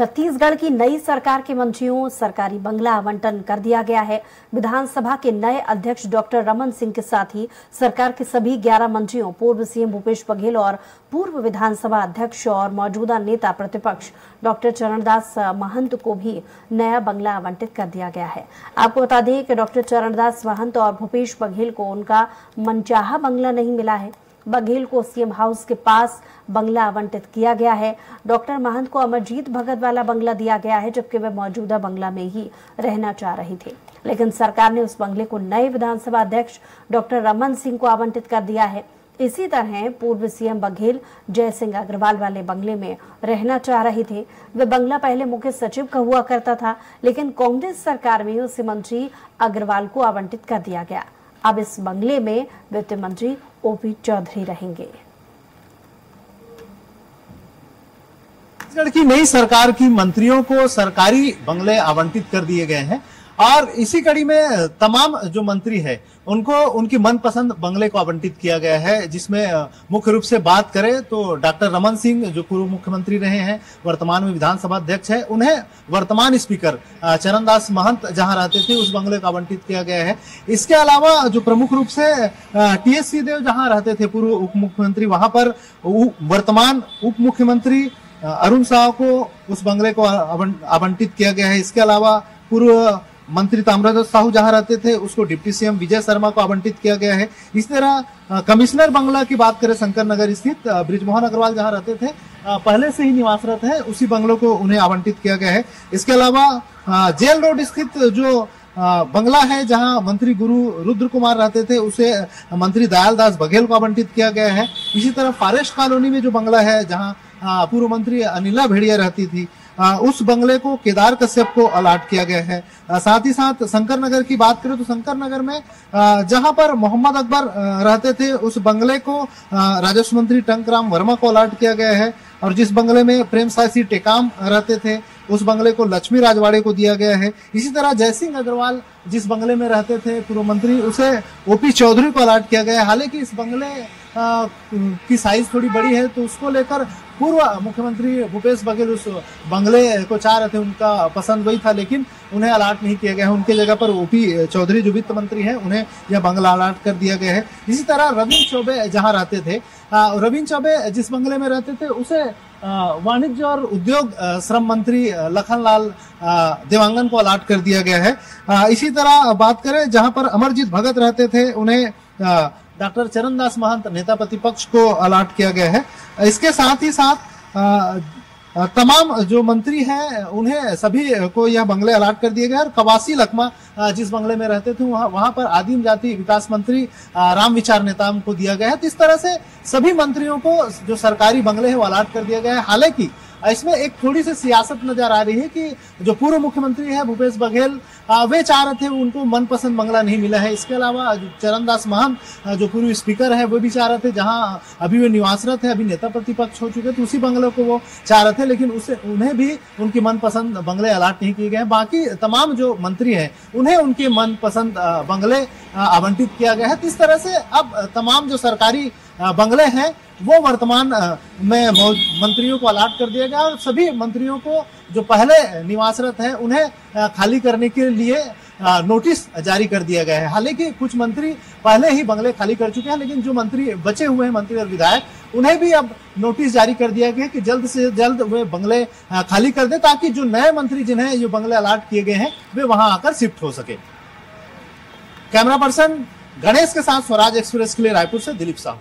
छत्तीसगढ़ की नई सरकार के मंत्रियों, सरकारी बंगला आवंटन कर दिया गया है। विधानसभा के नए अध्यक्ष डॉक्टर रमन सिंह के साथ ही सरकार के सभी 11 मंत्रियों, पूर्व सीएम भूपेश बघेल और पूर्व विधानसभा अध्यक्ष और मौजूदा नेता प्रतिपक्ष डॉक्टर चरणदास महंत को भी नया बंगला आवंटित कर दिया गया है। आपको बता दें कि डॉक्टर चरणदास, महंत और भूपेश बघेल को उनका मनचाहा बंगला नहीं मिला है। बघेल को सीएम हाउस के पास बंगला आवंटित किया गया है। डॉक्टर महंत को अमरजीत भगत वाला बंगला दिया गया है, जबकि वे मौजूदा बंगला में ही रहना चाह रहे थे। लेकिन सरकार ने उस बंगले को नए विधानसभा अध्यक्ष डॉक्टर रमन सिंह को आवंटित कर दिया है। इसी तरह पूर्व सीएम बघेल, जय सिंह अग्रवाल वाले बंगले में रहना चाह रहे थे। वे बंगला पहले मुख्य सचिव का हुआ करता था, लेकिन कांग्रेस सरकार में उसे मंत्री अग्रवाल को आवंटित कर दिया गया। अब इस बंगले में वित्त मंत्री ओपी चौधरी रहेंगे। छत्तीसगढ़ की नई सरकार की मंत्रियों को सरकारी बंगले आवंटित कर दिए गए हैं। और इसी कड़ी में तमाम जो मंत्री है, उनको, उनकी मनपसंद बंगले को आवंटित किया गया है, जिसमें मुख्य रूप से बात करें तो डॉक्टर रमन सिंह, जो पूर्व मुख्यमंत्री रहे हैं, वर्तमान में विधानसभा अध्यक्ष है, उन्हें वर्तमान स्पीकर चरणदास महंत जहाँ रहते थे, उस बंगले को आवंटित किया गया है। इसके अलावा जो प्रमुख रूप से टी एस सिंहदेव जहाँ रहते थे, पूर्व उप मुख्यमंत्री, वहाँ पर वर्तमान उप मुख्यमंत्री अरुण साह को उस बंगले को आवंटित किया गया है। इसके अलावा पूर्व मंत्री ताम्रध्वज साहू जहाँ रहते थे, उसको डिप्टी सीएम विजय शर्मा को आवंटित किया गया है। इस तरह कमिश्नर बंगला की बात करें, शंकर नगर स्थित ब्रिजमोहन अग्रवाल जहाँ रहते थे पहले से ही निवासरत है, उसी बंगलों को उन्हें आवंटित किया गया है। इसके अलावा जेल रोड स्थित जो बंगला है, जहाँ मंत्री गुरु रुद्र कुमार रहते थे, उसे मंत्री दयाल दास बघेल को आवंटित किया गया है। इसी तरह फॉरेस्ट कॉलोनी में जो बंगला है, जहाँ पूर्व मंत्री अनिला भेड़िया रहती थी। उस बंगले को केदार कश्यप को अलाट किया गया है। साथ ही साथ शंकर नगर की बात करें तो शंकर नगर में जहाँ पर मोहम्मद अकबर रहते थे, उस बंगले को राजस्व मंत्री टंकराम वर्मा को अलाट किया गया है। और जिस बंगले में प्रेम साहसी टेकाम रहते थे उस बंगले को लक्ष्मी राजवाड़े को दिया गया है। इसी तरह जयसिंह अग्रवाल जिस बंगले में रहते थे, पूर्व मंत्री, उसे ओपी चौधरी को अलाट किया गया है। हालाँकि इस बंगले की साइज़ थोड़ी बड़ी है तो उसको लेकर पूर्व मुख्यमंत्री भूपेश बघेल उस बंगले को चाह रहे थे, उनका पसंद वही था, लेकिन उन्हें अलाट नहीं किया गया है। उनके जगह पर ओपी चौधरी जो वित्त मंत्री हैं, उन्हें यह बंगला अलाट कर दिया गया है। इसी तरह रविंद्र चौबे जहाँ रहते थे रविंद्र चौबे जिस बंगले में रहते थे, उसे वाणिज्य और उद्योग श्रम मंत्री लखनलाल देवांगन को अलाट कर दिया गया है। इसी तरह बात करें, जहाँ पर अमरजीत भगत रहते थे, उन्हें डॉक्टर चरणदास महंत नेता प्रतिपक्ष को अलाट किया गया है। इसके साथ ही साथ तमाम जो मंत्री हैं, उन्हें सभी को यह बंगले अलाट कर दिए गए और कवासी लखमा जिस बंगले में रहते थे, वहाँ वहाँ पर आदिम जाति विकास मंत्री राम विचार नेताम को दिया गया है। तो इस तरह से सभी मंत्रियों को जो सरकारी बंगले हैं, वो अलाट कर दिया गया है। हालाँकि इसमें एक थोड़ी सी सियासत नज़र आ रही है कि जो पूर्व मुख्यमंत्री है भूपेश बघेल वे चाह रहे थे उनको मनपसंद बंगला नहीं मिला है। इसके अलावा चरणदास महंत जो पूर्व स्पीकर है, वो भी चाह रहे थे, जहाँ अभी वे निवासरत है, अभी नेता प्रतिपक्ष हो चुके तो उसी बंगले को वो चाह रहे थे, लेकिन उसे, उन्हें भी उनकी मनपसंद बंगले अलाट नहीं किए गए हैं। बाकी तमाम जो मंत्री है, उन्हें उनके मनपसंद बंगले आवंटित किया गया है। तो इस तरह से अब तमाम जो सरकारी बंगले हैं वो वर्तमान में मंत्रियों को अलाट कर दिया गया और सभी मंत्रियों को जो पहले निवासरत है, उन्हें खाली करने के लिए नोटिस जारी कर दिया गया है। हालाँकि कुछ मंत्री पहले ही बंगले खाली कर चुके हैं, लेकिन जो मंत्री बचे हुए हैं, मंत्री और विधायक, उन्हें भी अब नोटिस जारी कर दिया गया कि जल्द से जल्द वे बंगले खाली कर दे ताकि जो नए मंत्री जिन्हें ये बंगले अलाट किए गए हैं, वे वहाँ आकर शिफ्ट हो सके। कैमरा पर्सन गणेश के साथ स्वराज एक्सप्रेस के लिए रायपुर से दिलीप साहू।